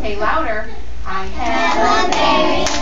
Say louder. I have a very